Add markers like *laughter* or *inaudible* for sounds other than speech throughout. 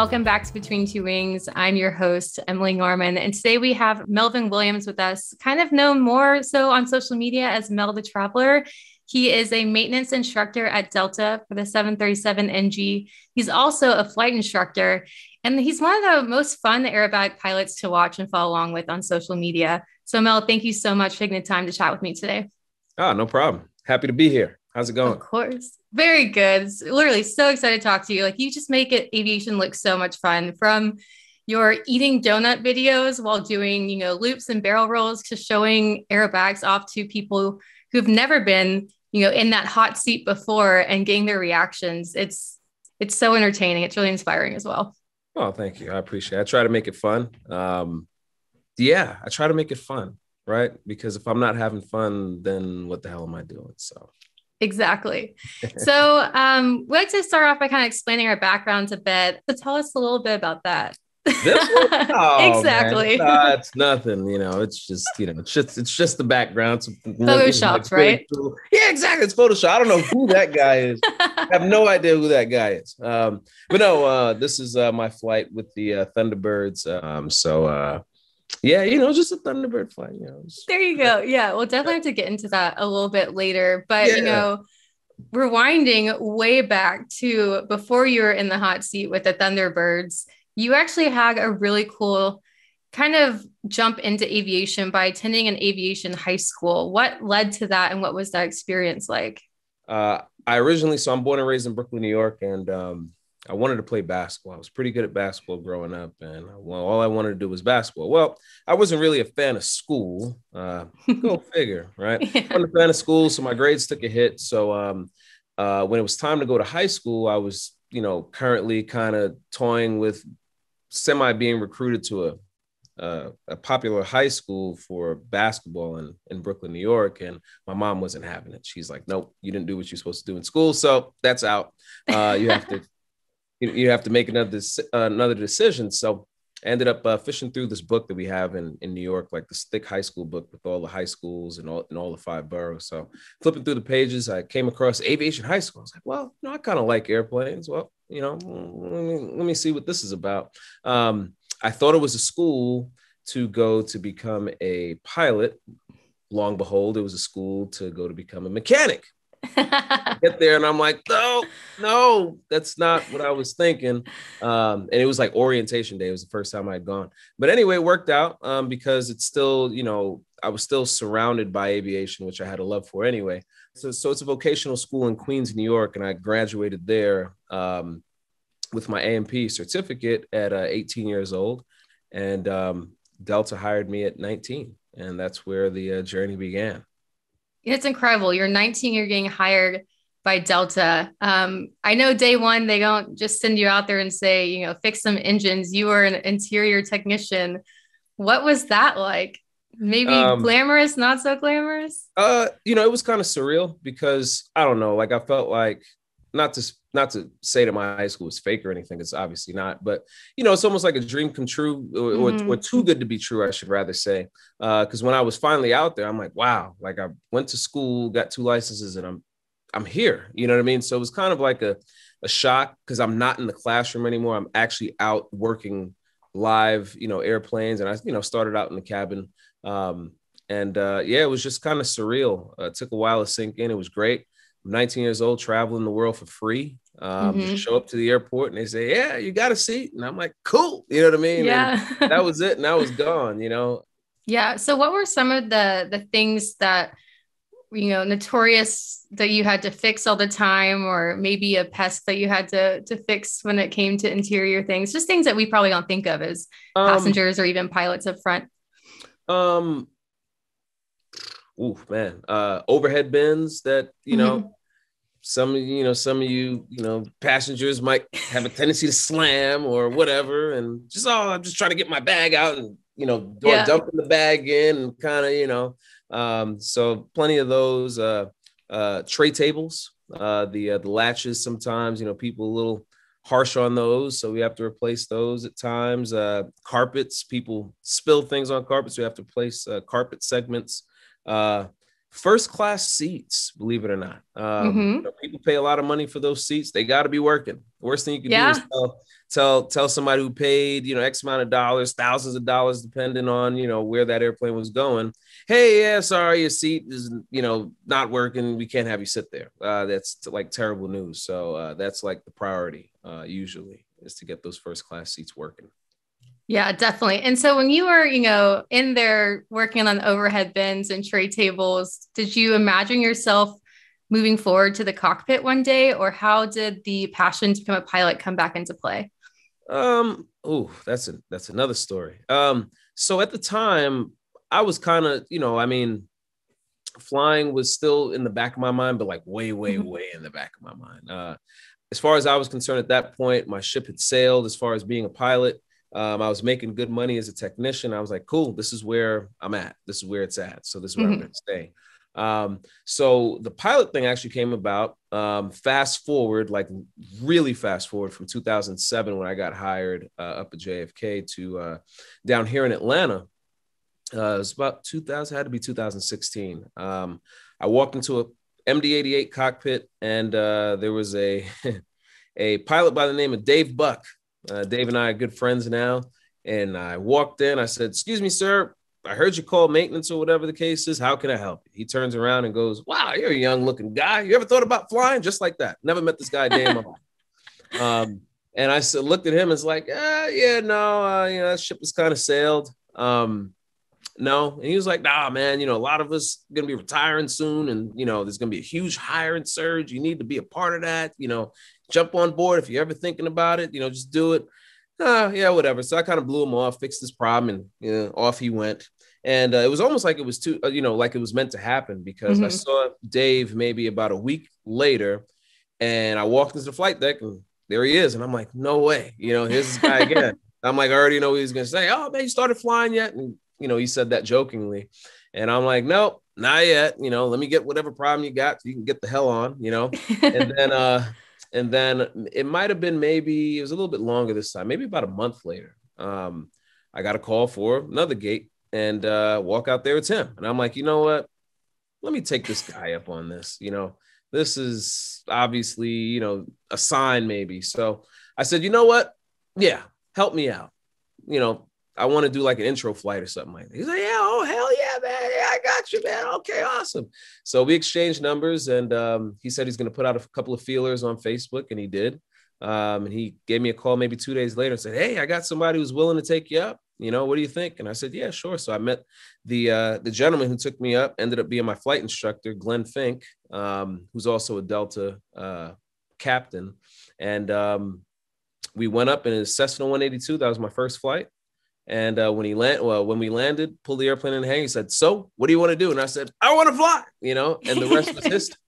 welcome back to Between Two Wings. I'm your host, Emily Norman, and today we have Melvin Williams with us, kind of known more so on social media as Mel the Traveler. He is a maintenance instructor at Delta for the 737 NG. He's also a flight instructor, and he's one of the most fun aerobatic pilots to watch and follow along with on social media. So, Mel, thank you so much for taking the time to chat with me today. Oh, no problem. Happy to be here. How's it going? Of course. Very good. Literally so excited to talk to you. Like you just make it aviation look so much fun from your eating donut videos while doing, you know, loops and barrel rolls to showing aerobatics off to people who've never been, you know, in that hot seat before and getting their reactions. It's it's so entertaining. It's really inspiring as well. Oh, thank you. I appreciate it. I try to make it fun. Um, yeah, I try to make it fun, right? Because if I'm not having fun, then what the hell am I doing? So Exactly. *laughs* so um, we like to start off by kind of explaining our backgrounds a bit. So tell us a little bit about that. *laughs* Oh, exactly. Uh, it's nothing, you know. It's just, you know, it's just it's just the background. Photoshop, right? Yeah, exactly. It's Photoshop. I don't know who that guy is. *laughs* I have no idea who that guy is. Um, but no, uh, this is uh, my flight with the uh, Thunderbirds. Um, so uh, yeah, you know, just a Thunderbird flight. You know. There you go. Yeah, we'll definitely have to get into that a little bit later. But yeah. you know, rewinding way back to before you were in the hot seat with the Thunderbirds, you actually had a really cool kind of jump into aviation by attending an aviation high school. What led to that, and what was that experience like? Uh, I originally, so I'm born and raised in Brooklyn, New York, and um, I wanted to play basketball. I was pretty good at basketball growing up, and well, all I wanted to do was basketball. Well, I wasn't really a fan of school. Uh, go *laughs* figure, right? Yeah. I wasn't a fan of school, so my grades took a hit. So um, uh, when it was time to go to high school, I was, you know, currently kind of toying with semi being recruited to a uh, a popular high school for basketball in, in Brooklyn, New York. And my mom wasn't having it. She's like, nope, you didn't do what you're supposed to do in school. So that's out. Uh, you have to *laughs* you, you have to make another uh, another decision. So I ended up uh, fishing through this book that we have in, in New York, like this thick high school book with all the high schools and all, and all the five boroughs. So flipping through the pages, I came across Aviation High School. I was like, well, you know, I kind of like airplanes. Well, you know, let me, let me see what this is about. Um, I thought it was a school to go to become a pilot. Long behold, it was a school to go to become a mechanic *laughs* get there and I'm like, no, no, that's not what I was thinking. Um, and it was like orientation day. It was the first time I'd gone. But anyway, it worked out um, because it's still, you know, I was still surrounded by aviation, which I had a love for anyway. So, so it's a vocational school in Queens, New York, and I graduated there um, with my A&P certificate at uh, 18 years old. And um, Delta hired me at 19, and that's where the uh, journey began. It's incredible. You're 19, you're getting hired by Delta. Um, I know day one, they don't just send you out there and say, you know, fix some engines. You are an interior technician. What was that like? Maybe um, glamorous, not so glamorous? Uh, you know, it was kind of surreal because I don't know, like I felt like not to not to say that my high school was fake or anything it's obviously not but you know it's almost like a dream come true or, mm-hmm. or, or too good to be true i should rather say because uh, when i was finally out there i'm like wow like i went to school got two licenses and i'm i'm here you know what i mean so it was kind of like a, a shock because i'm not in the classroom anymore i'm actually out working live you know airplanes and i you know started out in the cabin um, and uh, yeah it was just kind of surreal uh, it took a while to sink in it was great 19 years old, traveling the world for free. Um, mm-hmm. show up to the airport and they say, "Yeah, you got a seat," and I'm like, "Cool," you know what I mean? Yeah, that was *laughs* it, and I was gone. You know. Yeah. So, what were some of the the things that you know notorious that you had to fix all the time, or maybe a pest that you had to to fix when it came to interior things? Just things that we probably don't think of as um, passengers or even pilots up front. Um, ooh man, uh, overhead bins that you know. Mm-hmm. Some of you know, some of you, you know, passengers might have a tendency to slam or whatever, and just oh, I'm just trying to get my bag out and you know, yeah. dumping the bag in and kind of, you know, um, so plenty of those uh, uh, tray tables, uh, the uh, the latches. Sometimes you know people a little harsh on those, so we have to replace those at times. Uh, carpets, people spill things on carpets. We have to place uh, carpet segments. First class seats, believe it or not. Um, mm-hmm. you know, people pay a lot of money for those seats. They got to be working. The worst thing you can yeah. do is tell, tell tell somebody who paid you know X amount of dollars, thousands of dollars, depending on you know where that airplane was going. Hey, yeah, sorry, your seat is you know not working. We can't have you sit there. Uh, that's like terrible news. So uh, that's like the priority uh, usually is to get those first class seats working. Yeah, definitely. And so when you were, you know, in there working on overhead bins and tray tables, did you imagine yourself moving forward to the cockpit one day or how did the passion to become a pilot come back into play? Um, oh, that's a that's another story. Um, so at the time I was kind of, you know, I mean, flying was still in the back of my mind, but like way, way, mm-hmm. way in the back of my mind. Uh, as far as I was concerned at that point, my ship had sailed as far as being a pilot. Um, I was making good money as a technician. I was like, cool, this is where I'm at. This is where it's at. So this is where mm-hmm. I'm going to stay. Um, so the pilot thing actually came about. Um, fast forward, like really fast forward from 2007 when I got hired uh, up at JFK to uh, down here in Atlanta. Uh, it was about 2000, had to be 2016. Um, I walked into a MD-88 cockpit, and uh, there was a *laughs* a pilot by the name of Dave Buck uh, Dave and I are good friends now. And I walked in. I said, "Excuse me, sir. I heard you call maintenance or whatever the case is. How can I help you?" He turns around and goes, "Wow, you're a young-looking guy. You ever thought about flying?" Just like that. Never met this guy day in my life. Um, and I said, looked at him and was like, uh, "Yeah, no, uh, you know, that ship was kind of sailed." Um, no, and he was like, "Nah, man. You know, a lot of us gonna be retiring soon, and you know, there's gonna be a huge hiring surge. You need to be a part of that. You know, jump on board if you're ever thinking about it. You know, just do it. Uh, yeah, whatever. So I kind of blew him off, fixed his problem, and you know, off he went. And uh, it was almost like it was too, uh, you know, like it was meant to happen because mm-hmm. I saw Dave maybe about a week later, and I walked into the flight deck, and there he is, and I'm like, no way, you know, here's this guy *laughs* again. I'm like, I already know what he's gonna say. Oh man, you started flying yet? And you know, he said that jokingly, and I'm like, nope, not yet. You know, let me get whatever problem you got, so you can get the hell on. You know, *laughs* and then uh and then it might have been maybe it was a little bit longer this time, maybe about a month later. Um, I got a call for another gate and uh, walk out there. It's him. And I'm like, you know what? Let me take this guy up on this. You know, this is obviously, you know, a sign maybe. So I said, you know what? Yeah, help me out. You know, I want to do like an intro flight or something like that. He's like, yeah, oh hell yeah, man, yeah, I got you, man. Okay, awesome. So we exchanged numbers, and um, he said he's going to put out a couple of feelers on Facebook, and he did. Um, and he gave me a call maybe two days later and said, "Hey, I got somebody who's willing to take you up. You know, what do you think?" And I said, "Yeah, sure." So I met the uh, the gentleman who took me up. Ended up being my flight instructor, Glenn Fink, um, who's also a Delta uh, captain, and um, we went up in a Cessna 182. That was my first flight. And uh, when he land, well, when we landed, pulled the airplane in hang, he said, "So, what do you want to do?" And I said, "I want to fly," you know. And the rest was history. *laughs*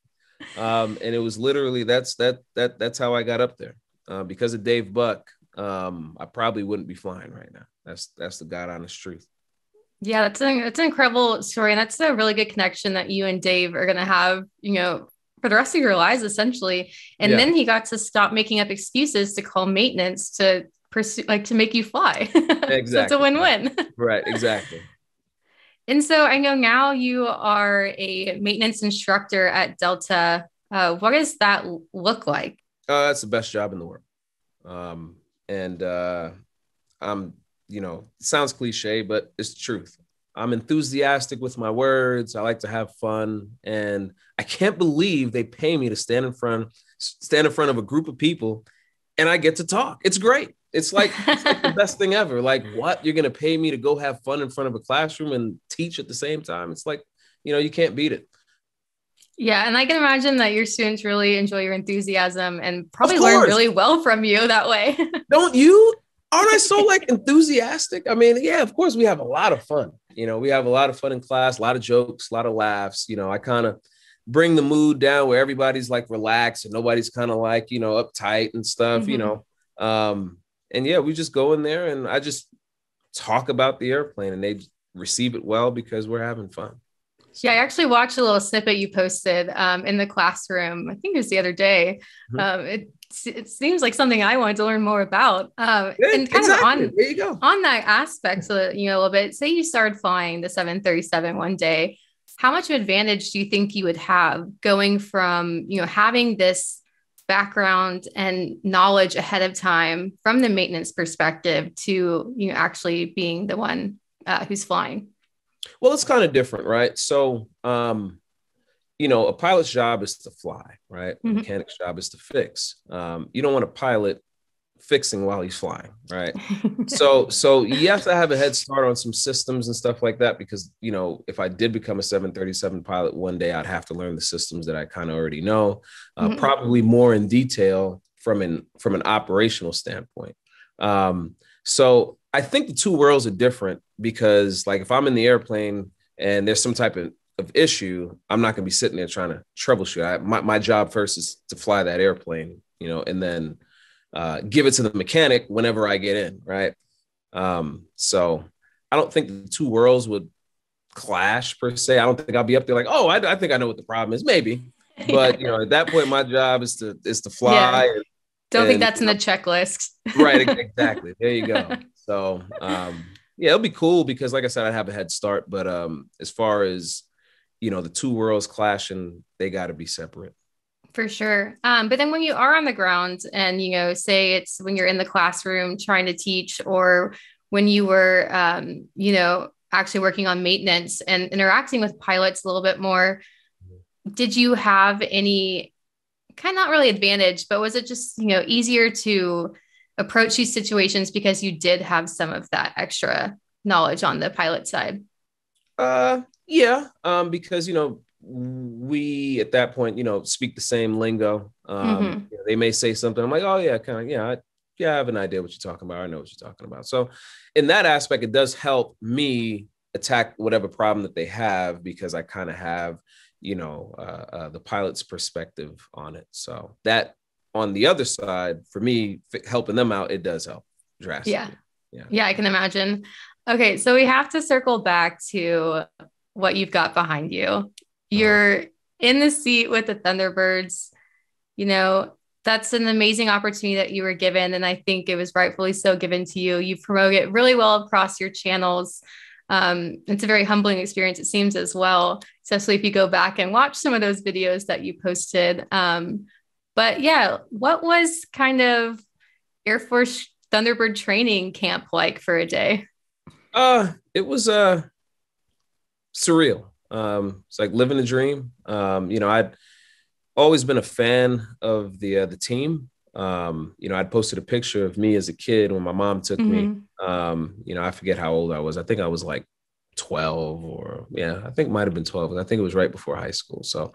Um, and it was literally that's that that that's how I got up there. Uh, because of Dave Buck, um, I probably wouldn't be flying right now. That's that's the god honest truth. Yeah, that's an that's an incredible story, and that's a really good connection that you and Dave are gonna have. You know, for the rest of your lives, essentially. And yeah. then he got to stop making up excuses to call maintenance to pursue like to make you fly. Exactly. *laughs* so it's a win-win. right, exactly. *laughs* And so I know now you are a maintenance instructor at Delta. Uh, what does that look like? Uh, that's the best job in the world. Um, and uh, I'm, you know, sounds cliche, but it's truth. I'm enthusiastic with my words. I like to have fun, and I can't believe they pay me to stand in front, stand in front of a group of people, and I get to talk. It's great. It's like, it's like the *laughs* best thing ever. Like, what? You're going to pay me to go have fun in front of a classroom and teach at the same time? It's like, you know, you can't beat it. Yeah. And I can imagine that your students really enjoy your enthusiasm and probably learn really well from you that way. *laughs* Don't you? Aren't I so like enthusiastic? I mean, yeah, of course, we have a lot of fun. You know, we have a lot of fun in class, a lot of jokes, a lot of laughs. You know, I kind of bring the mood down where everybody's like relaxed and nobody's kind of like, you know, uptight and stuff, mm-hmm. you know. Um, and yeah, we just go in there and I just talk about the airplane and they receive it well because we're having fun. So. Yeah, I actually watched a little snippet you posted um, in the classroom. I think it was the other day. Mm-hmm. Um, it it seems like something I wanted to learn more about. Um, yeah, and kind exactly. of on there you go. on that aspect, so you know a little bit. Say you started flying the 737 one day. how much advantage do you think you would have going from, you know, having this background and knowledge ahead of time from the maintenance perspective to, you know, actually being the one uh, who's flying? Well, it's kind of different, right? So, um, you know, a pilot's job is to fly, right? Mm-hmm. mechanic's job is to fix. Um, you don't want a pilot fixing while he's flying, right? *laughs* so so you have to have a head start on some systems and stuff like that because you know if I did become a 737 pilot one day, I'd have to learn the systems that I kind of already know, uh, mm-hmm. probably more in detail from an from an operational standpoint. Um, so I think the two worlds are different because like if I'm in the airplane and there's some type of of issue, I'm not going to be sitting there trying to troubleshoot. I, my, my job first is to fly that airplane, you know, and then uh, give it to the mechanic whenever I get in, right? Um, so I don't think the two worlds would clash per se. I don't think I'll be up there like, oh, I, I think I know what the problem is, maybe. *laughs* But you know, at that point, my job is to is to fly. Yeah. And, don't and, think that's in the checklist. *laughs* right, *laughs* exactly. There you go. So um, yeah, it'll be cool because, like I said, I have a head start. But um, as far as you know, the two worlds clashing, they got to be separate. For sure. Um, but then when you are on the ground and, you know, say it's when you're in the classroom trying to teach or when you were, um, you know, actually working on maintenance and interacting with pilots a little bit more, did you have any kind of not really advantage, but was it just, you know, easier to approach these situations because you did have some of that extra knowledge on the pilot side? Uh, yeah, um, because, you know, we at that point, you know, speak the same lingo. Um, mm-hmm. you know, they may say something. I'm like, oh yeah, kind of, yeah, I, yeah, I have an idea what you're talking about. I know what you're talking about. So, in that aspect, it does help me attack whatever problem that they have because I kind of have, you know, uh, uh, the pilot's perspective on it. So that on the other side, for me, helping them out, it does help drastically. Yeah. Yeah. Yeah, I can imagine. Okay, so we have to circle back to what you've got behind you. You're in the seat with the Thunderbirds. You know, that's an amazing opportunity that you were given. And I think it was rightfully so given to you. You promote it really well across your channels. Um, it's a very humbling experience, it seems, as well, especially if you go back and watch some of those videos that you posted. Um, but yeah, what was kind of Air Force Thunderbird training camp like for a day? Uh, it was uh surreal. Um, it's like living a dream. Um, you know, I'd always been a fan of the uh, the team. Um, you know, I'd posted a picture of me as a kid when my mom took mm-hmm. me. Um, you know, I forget how old I was. I think I was like 12 or yeah, I think might have been 12. And I think it was right before high school. So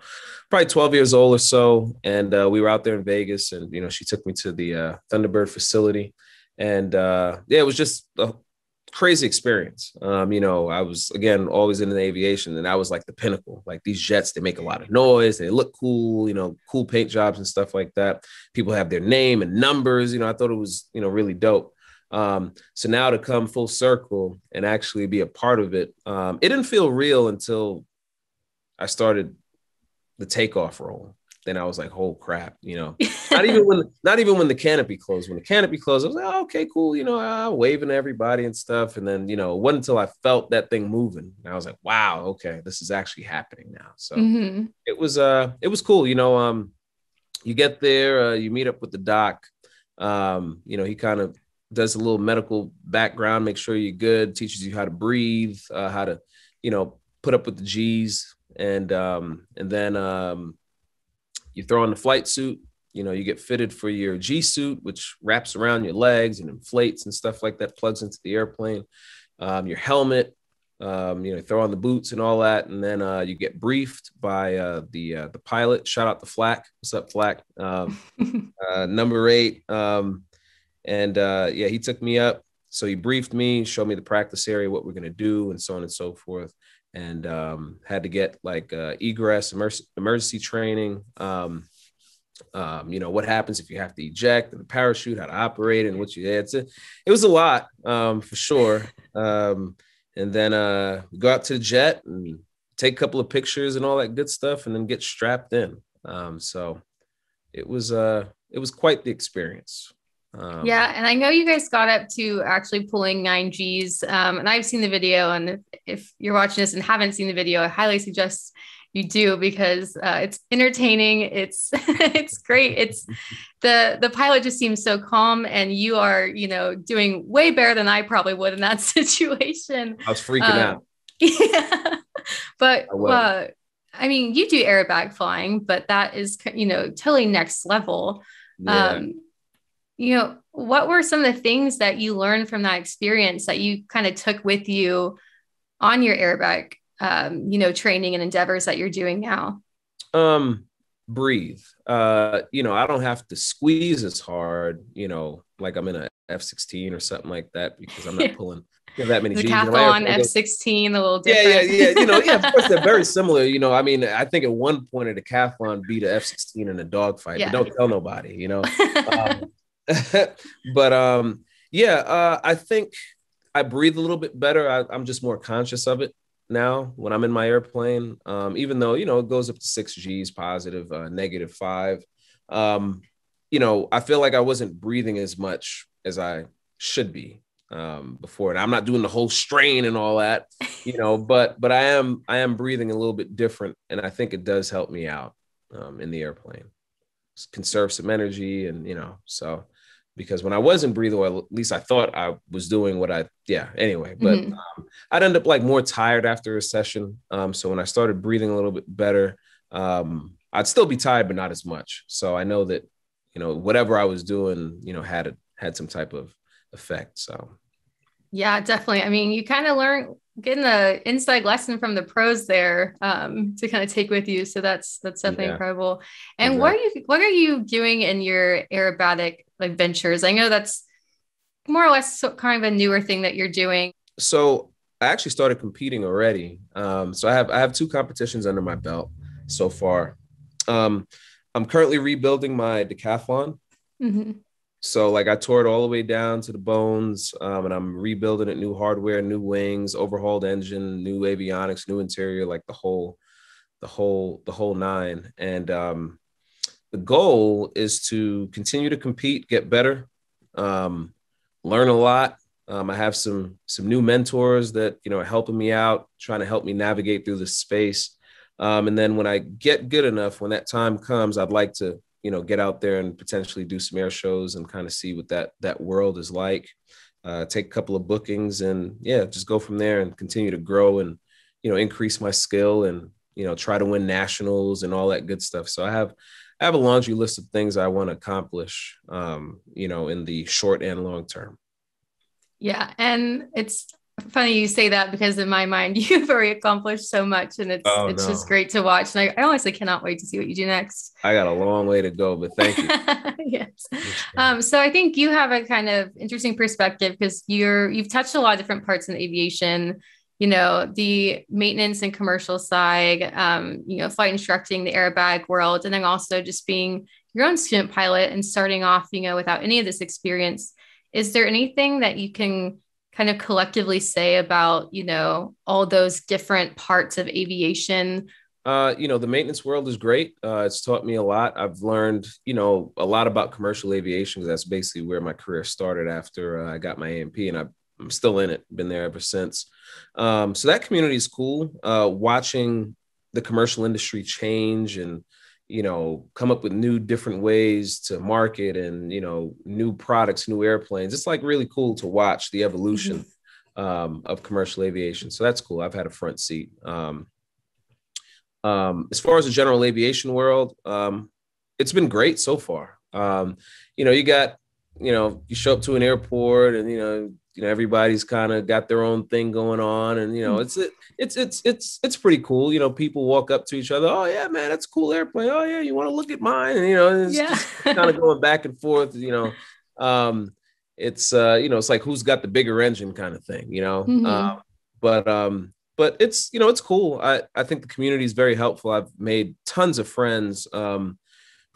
probably 12 years old or so. And uh, we were out there in Vegas and, you know, she took me to the uh, Thunderbird facility. And uh, yeah, it was just a crazy experience. Um, you know, I was again always in the aviation, and that was like the pinnacle. Like these jets, they make a lot of noise, they look cool, you know, cool paint jobs and stuff like that. People have their name and numbers. You know, I thought it was you know really dope. Um, so now to come full circle and actually be a part of it, um, it didn't feel real until I started the takeoff roll then I was like, "Oh crap!" You know, *laughs* not even when not even when the canopy closed. When the canopy closed, I was like, oh, "Okay, cool." You know, uh, waving everybody and stuff. And then you know, it wasn't until I felt that thing moving, and I was like, "Wow, okay, this is actually happening now." So mm-hmm. it was uh, it was cool. You know, um, you get there, uh, you meet up with the doc. Um, you know, he kind of does a little medical background, make sure you're good, teaches you how to breathe, uh, how to, you know, put up with the G's, and um, and then um you throw on the flight suit, you know, you get fitted for your G suit, which wraps around your legs and inflates and stuff like that, plugs into the airplane. Um, your helmet, um, you know, throw on the boots and all that, and then uh, you get briefed by uh, the uh, the pilot. Shout out the Flack. What's up, Flack? Um, *laughs* uh, number eight. Um, and uh, yeah, he took me up. So he briefed me, showed me the practice area, what we're gonna do, and so on and so forth and um, had to get like uh, egress emergency training. Um, um, you know what happens if you have to eject and the parachute, how to operate, and what you. had to. it was a lot um, for sure. Um, and then uh, go out to the jet and take a couple of pictures and all that good stuff, and then get strapped in. Um, so it was uh, it was quite the experience. Um, yeah, and I know you guys got up to actually pulling nine Gs, um, and I've seen the video. And if, if, you're watching this and haven't seen the video, I highly suggest you do because uh, it's entertaining. It's *laughs* it's great. It's the the pilot just seems so calm, and you are you know doing way better than I probably would in that *laughs* situation. I was freaking um, out. *laughs* Yeah, but I, uh, I mean, you do airbag flying, but that is you know totally next level. Yeah. Um, you know, what were some of the things that you learned from that experience that you kind of took with you on your airbag, um, you know, training and endeavors that you're doing now? Um, breathe. Uh, you know, I don't have to squeeze as hard, you know, like I'm in a F-16 or something like that because I'm not *laughs* pulling that many the G's. Decathlon F-16, a little different. Yeah, yeah, yeah. You know, yeah, of course they're very *laughs* similar. You know, I mean, I think at one point a decathlon beat a F-16 in a dogfight, yeah. but don't tell nobody, you know. *laughs* um, *laughs* but um, yeah, uh, I think I breathe a little bit better. I, am just more conscious of it now when I'm in my airplane. Um, even though you know it goes up to six G's, positive, uh, negative five. Um, you know, I feel like I wasn't breathing as much as I should be um, before, and I'm not doing the whole strain and all that, you know. *laughs* but but I am I am breathing a little bit different, and I think it does help me out um, in the airplane, conserve some energy, and you know, so because when I wasn't breathing well, at least I thought I was doing what I, yeah, anyway. But mm-hmm. um, I'd end up like more tired after a session. Um, so when I started breathing a little bit better, um, I'd still be tired, but not as much. So I know that, you know, whatever I was doing, you know, had a, had some type of effect. So, yeah, definitely. I mean, you kind of learn getting the inside lesson from the pros there um, to kind of take with you. So that's that's definitely yeah. incredible. And exactly. what are you what are you doing in your aerobatic like ventures? I know that's more or less kind of a newer thing that you're doing. So I actually started competing already. Um, so I have I have two competitions under my belt so far. Um, I'm currently rebuilding my decathlon. Mm-hmm. So like I tore it all the way down to the bones, um, and I'm rebuilding it, new hardware, new wings, overhauled engine, new avionics, new interior, like the whole, the whole, the whole nine. And um, the goal is to continue to compete, get better, um, learn a lot. Um, I have some some new mentors that you know are helping me out, trying to help me navigate through the space. Um, and then when I get good enough, when that time comes, I'd like to you know get out there and potentially do some air shows and kind of see what that that world is like. Uh, take a couple of bookings and yeah, just go from there and continue to grow and you know increase my skill and you know try to win nationals and all that good stuff. So I have I have a laundry list of things I want to accomplish, um, you know, in the short and long term. Yeah, and it's funny you say that because in my mind *laughs* you've already accomplished so much, and it's oh, it's no. just great to watch. And I, I, honestly cannot wait to see what you do next. I got a long way to go, but thank you. *laughs* yes. Um, so I think you have a kind of interesting perspective because you're you've touched a lot of different parts in aviation you know, the maintenance and commercial side, um, you know, flight instructing, the airbag world, and then also just being your own student pilot and starting off, you know, without any of this experience. Is there anything that you can kind of collectively say about, you know, all those different parts of aviation? Uh, you know, the maintenance world is great. Uh, it's taught me a lot. I've learned, you know, a lot about commercial aviation because that's basically where my career started after uh, I got my A&P, and I I'm still in it. Been there ever since. Um, so that community is cool. Uh, watching the commercial industry change and you know come up with new different ways to market and you know new products, new airplanes. It's like really cool to watch the evolution mm-hmm. um, of commercial aviation. So that's cool. I've had a front seat. Um, um, as far as the general aviation world, um, it's been great so far. Um, you know, you got you know, you show up to an airport and you know you know everybody's kind of got their own thing going on and you know hmm. it's it's it's it's it's pretty cool. You know people walk up to each other oh yeah man that's a cool airplane. Oh yeah you want to look at mine? And you know it's yeah. kind of *laughs* going back and forth you know. Um it's uh you know it's like who's got the bigger engine kind of thing you know? Mm-hmm. uh, but um but it's you know it's cool. I i think the community is very helpful. I've made tons of friends um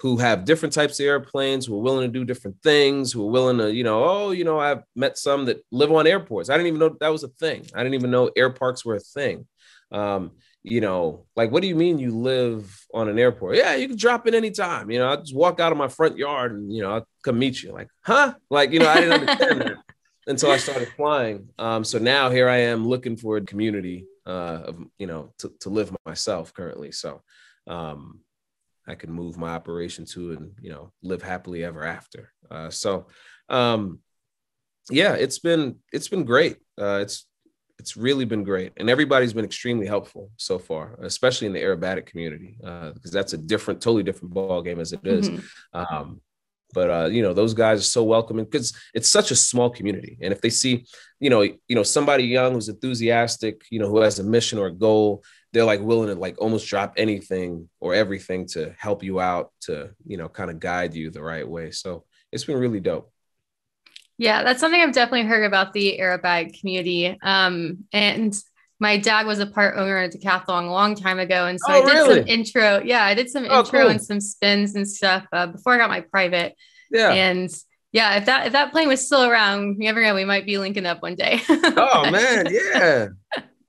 who have different types of airplanes, who are willing to do different things, who are willing to, you know, oh, you know, I've met some that live on airports. I didn't even know that was a thing. I didn't even know air parks were a thing. Um, you know, like, what do you mean you live on an airport? Yeah, you can drop in anytime. You know, I just walk out of my front yard and, you know, I'll come meet you. Like, huh? Like, you know, I didn't understand that *laughs* until I started flying. Um, so now here I am looking for a community uh, of, you know, to, to live myself currently. So, um, I can move my operation to and you know live happily ever after. Uh, so um, yeah, it's been it's been great. Uh, it's it's really been great, and everybody's been extremely helpful so far, especially in the aerobatic community, because uh, that's a different, totally different ball game as it is. Mm-hmm. Um, but uh, you know those guys are so welcoming because it's such a small community and if they see you know you know somebody young who's enthusiastic you know who has a mission or a goal they're like willing to like almost drop anything or everything to help you out to you know kind of guide you the right way. So it's been really dope. Yeah that's something i've definitely heard about the aerobag community. Um, and my dad was a part owner at decathlon a long time ago and so oh, i did really? some intro yeah i did some oh, intro cool. and some spins and stuff uh, before i got my private. Yeah. And yeah if that if that plane was still around you never know we might be linking up one day. Oh man *laughs* yeah.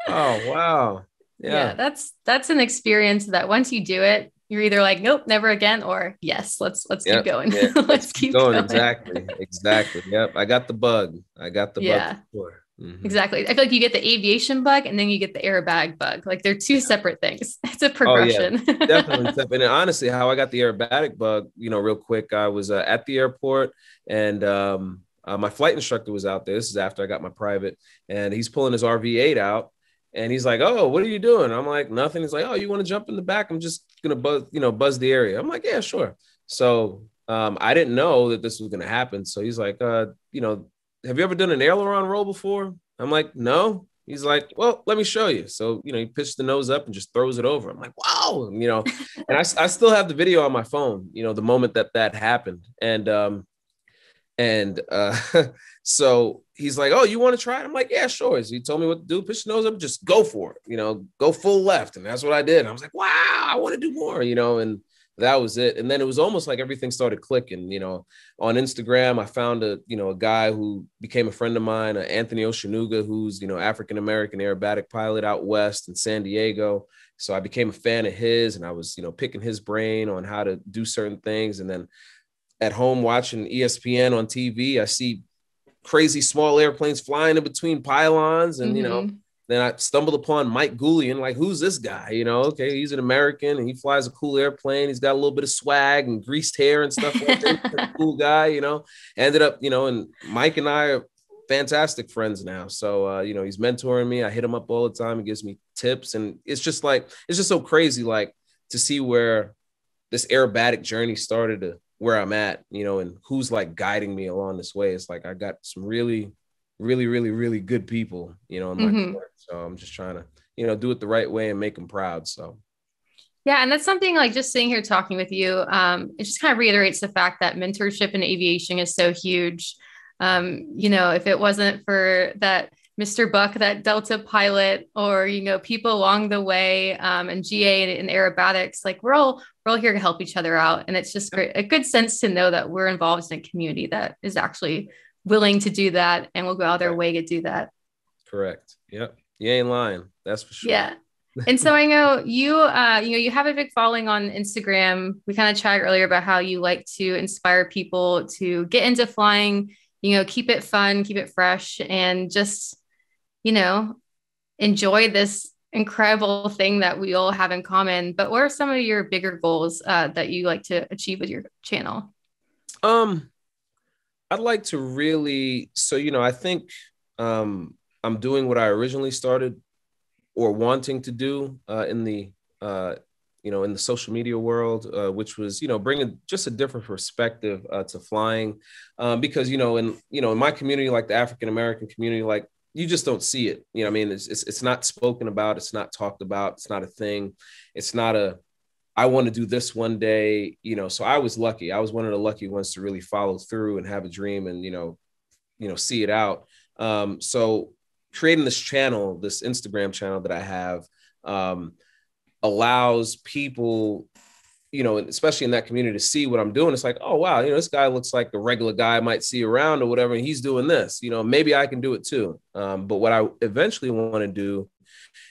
Oh wow yeah. yeah that's that's an experience that once you do it you're either like nope never again or yes let's let's yep. keep going yeah. *laughs* let's keep going. going. exactly exactly yep i got the bug i got the yeah. bug mm-hmm. exactly i feel like you get the aviation bug and then you get the airbag bug like they're two separate things *laughs* it's a progression oh, yeah. definitely *laughs* and honestly how i got the aerobatic bug you know real quick i was uh, at the airport and um uh, my flight instructor was out there. This is after I got my private, and he's pulling his RV8 out, and he's like, "Oh, what are you doing?" I'm like, "Nothing." He's like, "Oh, you want to jump in the back? I'm just gonna buzz, you know, buzz the area." I'm like, "Yeah, sure." So um, I didn't know that this was gonna happen. So he's like, uh, "You know, have you ever done an aileron roll before?" I'm like, "No." He's like, "Well, let me show you." So you know, he pitched the nose up and just throws it over. I'm like, "Wow!" You know, *laughs* and I, I still have the video on my phone. You know, the moment that that happened, and um, and uh, *laughs* so he's like, "Oh, you want to try it?" I'm like, "Yeah, sure." So he told me what to do. Push the nose up, just go for it. You know, go full left, and that's what I did. And I was like, "Wow, I want to do more." You know, and that was it. And then it was almost like everything started clicking. You know, on Instagram, I found a you know a guy who became a friend of mine, uh, Anthony Oshinuga, who's you know African American aerobatic pilot out west in San Diego. So I became a fan of his, and I was you know picking his brain on how to do certain things, and then at home watching ESPN on TV, I see crazy small airplanes flying in between pylons, and mm-hmm. you know, mm-hmm. then I stumbled upon Mike Goulian. Like, who's this guy? You know, okay, he's an American and he flies a cool airplane. He's got a little bit of swag and greased hair and stuff like that. *laughs* cool guy, you know. Ended up, you know, and Mike and I are fantastic friends now. So uh, you know, he's mentoring me. I hit him up all the time. He gives me tips, and it's just like it's just so crazy, like to see where this aerobatic journey started to where I'm at, you know, and who's like guiding me along this way. It's like I got some really, really, really, really good people, you know, in my mm-hmm. So I'm just trying to, you know, do it the right way and make them proud. So yeah, and that's something like just sitting here talking with you, um, it just kind of reiterates the fact that mentorship in aviation is so huge. Um, you know, if it wasn't for that Mr. Buck, that Delta pilot, or you know, people along the way, um, and GA and, and aerobatics, like we're all we're all here to help each other out, and it's just great, a good sense to know that we're involved in a community that is actually willing to do that and will go out of their way to do that. Correct. Yep. You ain't lying. That's for sure. Yeah. and so I know you, uh, you know, you have a big following on Instagram. We kind of chatted earlier about how you like to inspire people to get into flying, you know, keep it fun, keep it fresh, and just you know, enjoy this incredible thing that we all have in common. But what are some of your bigger goals uh, that you like to achieve with your channel? Um, I'd like to really, so, you know, I think um, I'm doing what I originally started or wanting to do uh, in the, uh, you know, in the social media world, uh, which was, you know, bringing just a different perspective uh, to flying, um, because, you know, in, you know, in my community, like the African American community, like you just don't see it. You know, I mean, it's, it's, it's not spoken about. It's not talked about. It's not a thing. It's not a, I want to do this one day, you know. So I was lucky. I was one of the lucky ones to really follow through and have a dream and, you know, you know, see it out. Um, so creating this channel, this Instagram channel that I have, um, allows people you know, especially in that community to see what I'm doing. It's like, oh wow, you know, this guy looks like a regular guy I might see around or whatever, and he's doing this. You know, maybe I can do it too. Um, but what I eventually want to do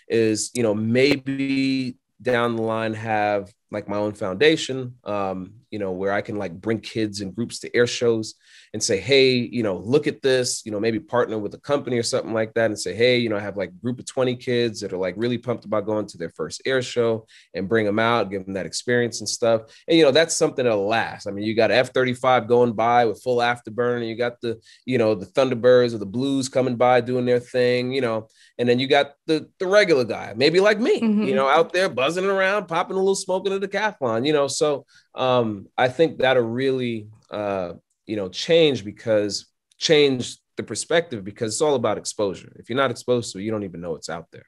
is, you know, maybe down the line have like my own foundation, um, you know, where I can like bring kids and groups to air shows and say, hey, you know, look at this, you know, maybe partner with a company or something like that and say, hey, you know, I have like a group of 20 kids that are like really pumped about going to their first air show and bring them out, give them that experience and stuff. And, you know, that's something that'll last. I mean, you got F 35 going by with full afterburner, you got the, you know, the Thunderbirds or the Blues coming by doing their thing, you know, and then you got the, the regular guy, maybe like me, mm-hmm. you know, out there buzzing around, popping a little smoke in the decathlon, you know. So um, I think that'll really, uh, you know, change because change the perspective because it's all about exposure. If you're not exposed to it, you don't even know it's out there.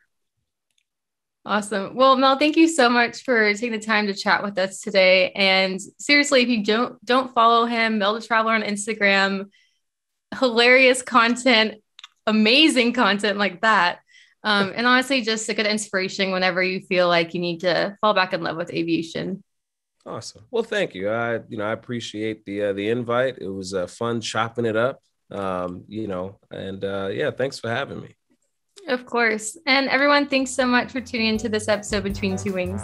Awesome. Well, Mel, thank you so much for taking the time to chat with us today. And seriously, if you don't don't follow him, Mel the Traveler on Instagram, hilarious content, amazing content like that. Um, and honestly, just a good inspiration whenever you feel like you need to fall back in love with aviation. Awesome. Well, thank you. I, you know, I appreciate the uh, the invite. It was uh, fun chopping it up. Um, you know, and uh, yeah, thanks for having me. Of course. And everyone, thanks so much for tuning into this episode between two wings.